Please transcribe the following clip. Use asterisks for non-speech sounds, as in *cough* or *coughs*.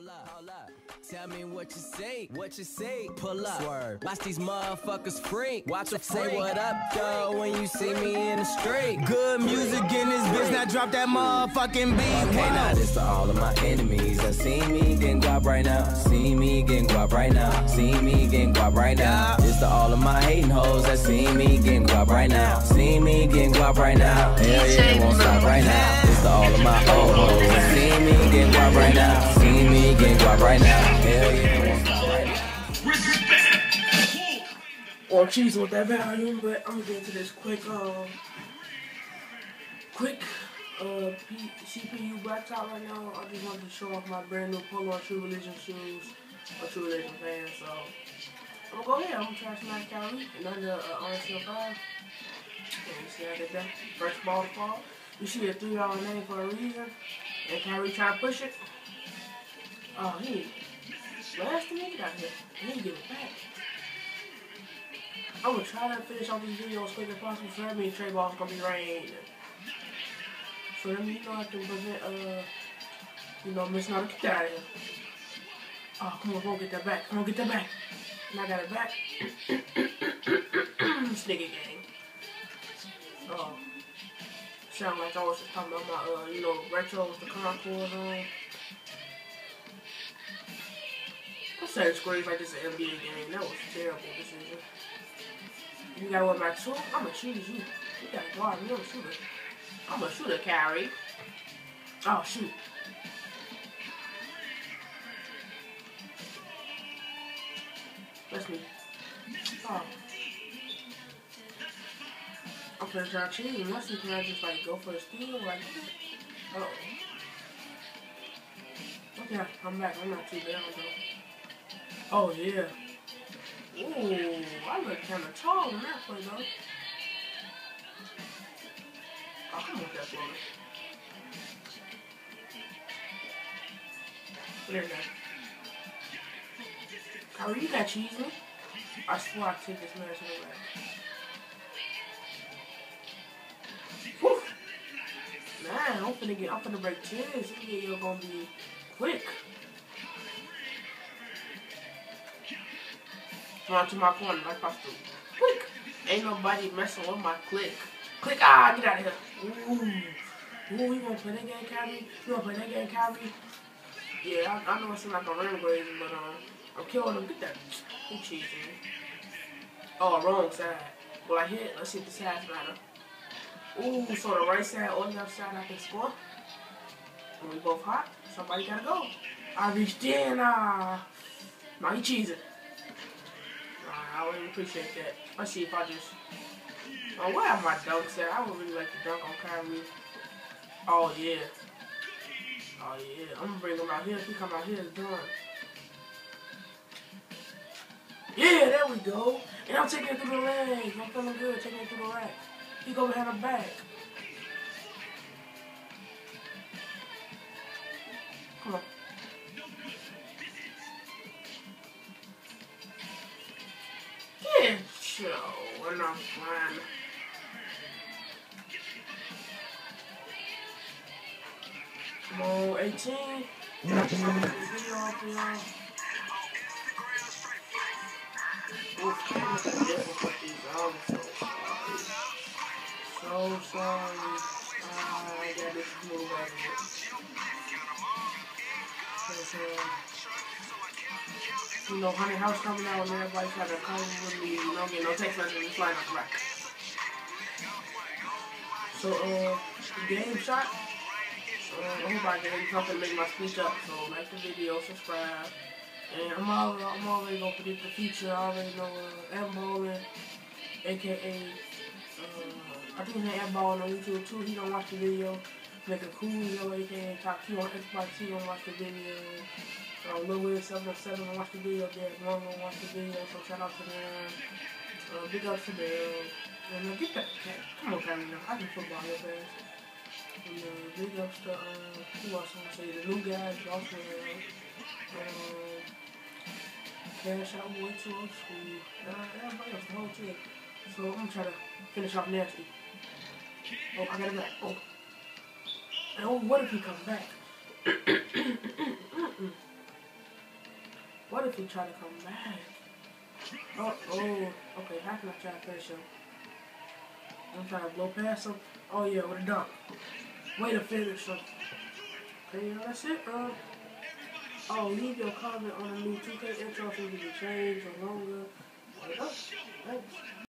Hold up, hold up. Tell me what you say, what you say. Pull up, Swerve. watch these motherfuckers freak. Watch a say what up, though, when you see me in the street. Good music in this bitch, now drop that motherfucking beat. Okay, now this to all of my enemies that see me getting guap right now. See me getting guap right now. See me getting guap right now. This to all of my hating hoes that see me getting guap right now. See me getting guap right now. Hell yeah, won't stop right now. This to all of my old hoes see me getting guap right now. See me getting guap right now. Hell yeah, won't stop right now. or cheese with that volume, but I'm gonna get into this quick, uh, quick, uh, P- CPU black top right now. I just wanted to show off my brand new Polo True Religion shoes, a True Religion fan, so I'm gonna go ahead. I'm gonna try Smash Calorie and under uh, RSL 5. And you see I did that. First ball to fall. You see a $3 name for a reason, and Kyrie try to push it. Oh, he last nigga got here. He didn't give it back. I'm gonna try to finish off this video as quick as possible so that means Trey Ball's gonna be rain. So that means you know I can prevent uh you know missing out get that out. Oh come on, go get that back. Come on, get that back. And I got it back. *clears throat* this nigga gang. Oh. Sound like I was just talking about my uh, you know, retros, the Concord on. I said screens like this is an NBA game. That was a terrible decision. You got one back two? I'm gonna choose you. You gotta guard me. I'm a shooter. I'm a shooter, carry. Oh, shoot. That's me. Oh. I'm gonna try to. Unless you can I just like go for the steal like oh. Okay, I'm back. I'm not too bad though. Oh yeah. Ooh, I look kinda tall in that play though. Oh, come on, that floater. There you go. Kyrie, you got cheese? I swear I take this the back. Whew. Man, I'm finna get, I'm finna break tears. This video gonna be quick. Run to my corner like I do. Quick. Ain't nobody messing with my click. Click, ah, get out of here. Ooh. Ooh, you gonna play that game, Kyrie? You gonna play that game, Kyrie? Yeah, I, I know it seems like a rim but um, I'm killing him. Get that. He cheating. Oh, wrong side. Will I hit? Let's hit the sides matter. Ooh, so the right side or the left side I can score. And we both hot. Somebody gotta go. I reached in. Ah. Now he cheesing. I wouldn't appreciate that. Let's see if I just. Oh, where have my dunks at? I would really like to dunk on Kyrie. Oh, yeah. Oh, yeah. I'm gonna bring him out here. If he come out here, it's done. Yeah, there we go. And I'm taking it through the legs. I'm feeling good taking it through the rack. He go behind the back. Come on. Yeah, show. And I'm fine. Come on, 18. So sorry. So sorry. I got this move out of you know, Honey House coming out and everybody trying to come with me. You know, get no text message and flying off the rack. So, uh, game shot. Uh, I hope I can help and make my speech up. So, like the video, subscribe. And I'm already, I'm already gonna predict the future. I already know uh, Ed Bowling, aka uh, I think he's Ed Bowling on YouTube too. He don't watch the video. Make a cool video, aka Top Q on Xbox. He don't watch the video. Uh, Lil Will 707 don't watch the video. Derek One don't watch the video. So shout out to them. Uh, big ups to them. And uh, get that. Come on, Kyrie. I can football real fast. And uh, big ups to uh, who else I want to say the new guys also. Uh, uh, Cash out boy to old school. Uh, everybody else, the whole team. So I'm gonna try to finish off nasty. Oh, I got it back. Oh. And oh, what if he comes back? *coughs* What if he try to come back? Oh, oh, okay, how can I try to finish him? I'm trying to blow past him. Oh yeah, with a dunk. Way to finish him. Okay, that's it. bro. oh, leave your comment on the new 2K intro if you can change or longer. Oh, thanks.